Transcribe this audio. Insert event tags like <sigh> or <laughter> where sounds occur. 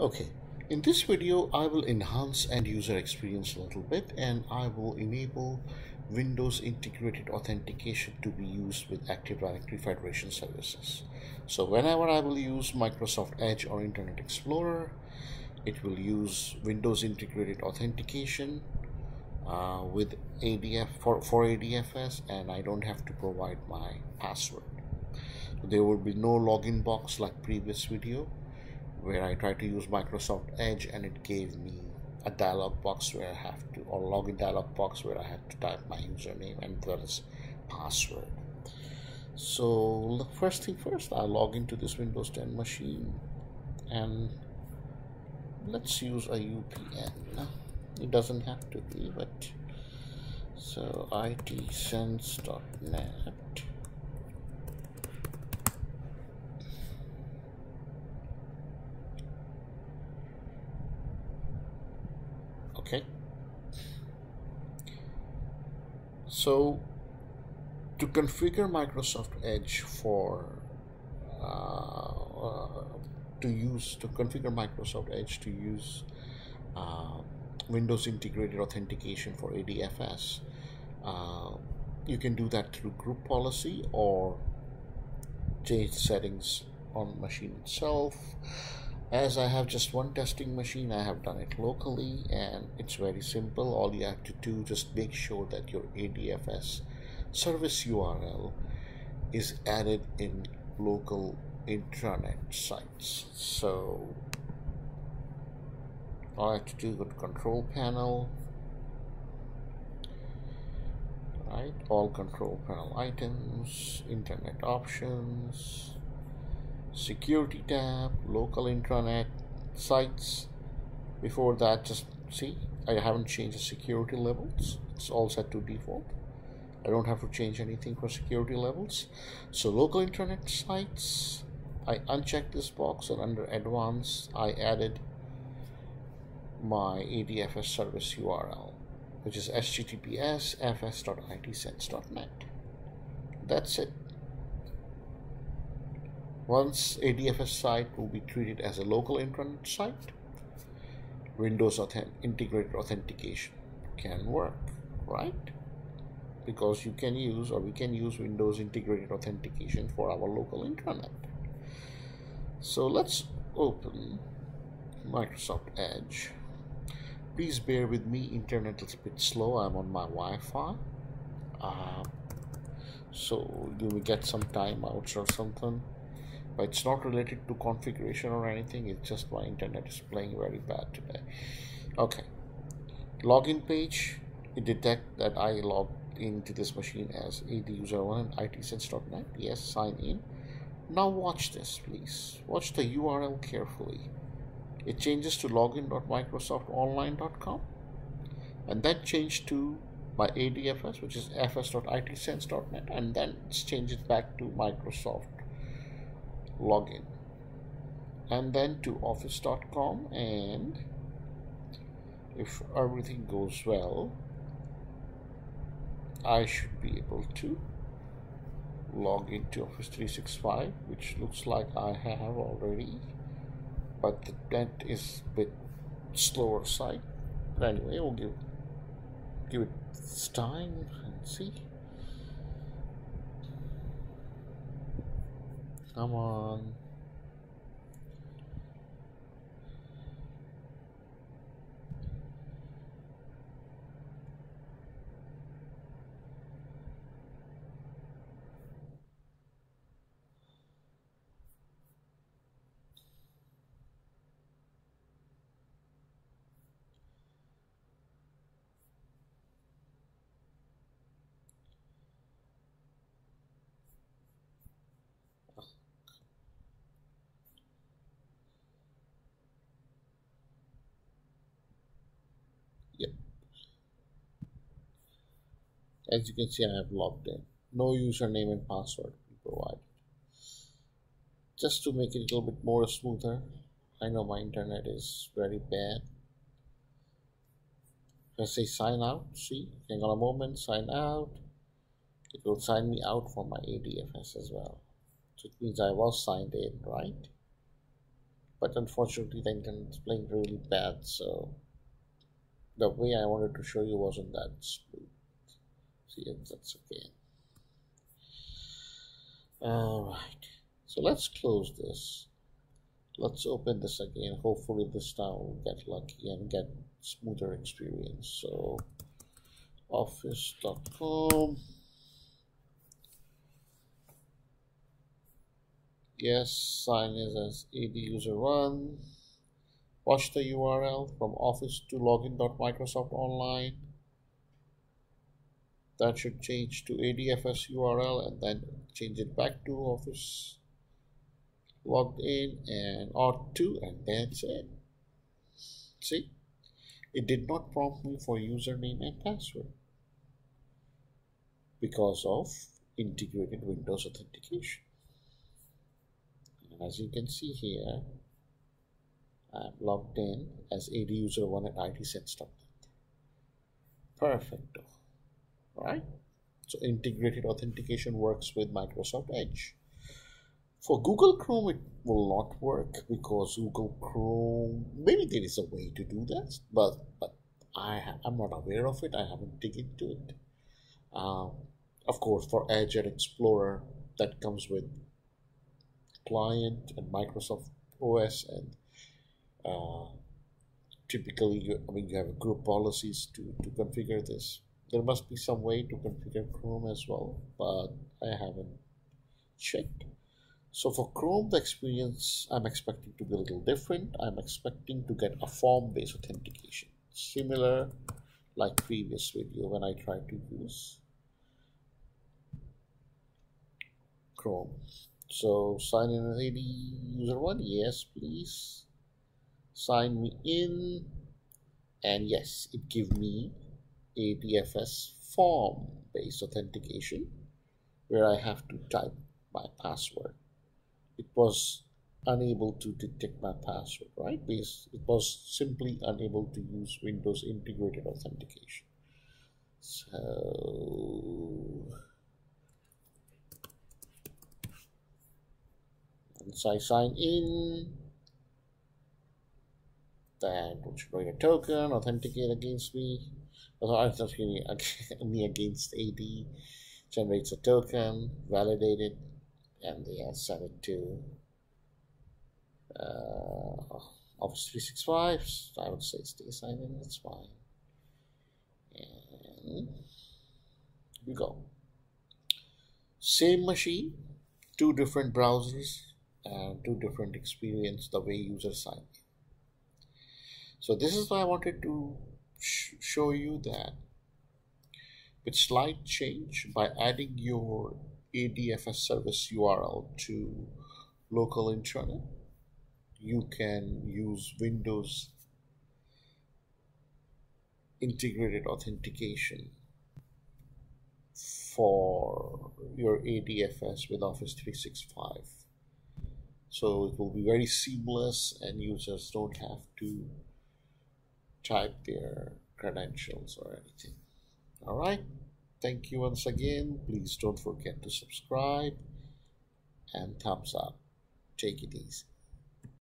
Okay, in this video I will enhance end user experience a little bit and I will enable Windows integrated authentication to be used with Active Directory Federation services. So whenever I will use Microsoft Edge or Internet Explorer, it will use Windows integrated authentication uh, with ADF for, for ADFS and I don't have to provide my password. There will be no login box like previous video where I tried to use Microsoft Edge and it gave me a dialog box where I have to, or login dialog box where I have to type my username and is password. So the first thing first, I log into this Windows 10 machine and let's use a UPN. It doesn't have to be, but so itcents.net okay. So to configure Microsoft Edge for uh, uh, to use to configure Microsoft Edge to use uh, Windows integrated authentication for ADFS uh, you can do that through group policy or change settings on machine itself as I have just one testing machine I have done it locally and it's very simple. All you have to do just make sure that your ADFS service URL is added in local intranet sites. So all I have to do go to control panel. Right all control panel items internet options security tab local intranet sites. Before that just see I haven't changed the security levels. It's all set to default. I don't have to change anything for security levels. So local intranet sites I unchecked this box and under advanced I added my ADFS service URL which is https fs.itcents.net that's it once ADFS site will be treated as a local intranet site, Windows authent integrated authentication can work, right? Because you can use or we can use Windows integrated authentication for our local intranet. So let's open Microsoft Edge. Please bear with me, internet is a bit slow. I'm on my Wi-Fi. Uh, so you may get some timeouts or something but it's not related to configuration or anything it's just my internet is playing very bad today. Okay. Login page it detect that I logged into this machine as AD user one and itcents.net yes sign in. Now watch this please. Watch the URL carefully. It changes to login.microsoftonline.com and then change to my ADFS which is fs.itcents.net and then it's change it back to Microsoft login. And then to office.com and if everything goes well I should be able to log into Office 365 which looks like I have already but the net is a bit slower site. But anyway we'll give give it time and see Come on. As you can see, I have logged in. No username and password provided. Just to make it a little bit more smoother, I know my internet is very bad. I say sign out, see, hang on a moment, sign out. It will sign me out for my ADFS as well. So it means I was signed in, right? but unfortunately the internet is playing really bad so the way I wanted to show you wasn't that smooth see if that's okay. Alright so let's close this. Let's open this again. Hopefully this time we'll get lucky and get smoother experience. So office.com yes sign in as ad user one. Watch the url from office to login.microsoft online that should change to adfs url and then change it back to office logged in and R2 and that's it see it did not prompt me for username and password because of integrated Windows authentication. And as you can see here, I'm logged in as AD user 1 at itcents.net. Perfect. Right? So integrated authentication works with Microsoft Edge. For Google Chrome, it will not work because Google Chrome, maybe there is a way to do that, but, but I I'm not aware of it. I haven't dig into it. Um, of course, for Edge and Explorer, that comes with client and Microsoft OS, and uh, typically, you, I mean, you have group policies to, to configure this. There must be some way to configure Chrome as well, but I haven't checked. So for Chrome, the experience I'm expecting to be a little different. I'm expecting to get a form-based authentication, similar like previous video when I tried to use Chrome. So sign in as AD user one, yes, please. Sign me in, and yes, it give me ADFS form-based authentication where I have to type my password it was unable to detect my password, right? Because it was simply unable to use Windows integrated authentication. So once I sign in, then it should write a token, authenticate against me, authenticate <laughs> me against AD, generates a token, validate it, and yeah, set it to uh, Office 365. So I would say in, that's fine. And we go. Same machine, two different browsers, and two different experience the way users sign in. So this is why I wanted to sh show you that with slight change by adding your ADFS service URL to local intranet. You can use Windows integrated authentication for your ADFS with Office 365. So it will be very seamless and users don't have to type their credentials or anything. All right. Thank you once again. Please don't forget to subscribe and thumbs up. Take it easy.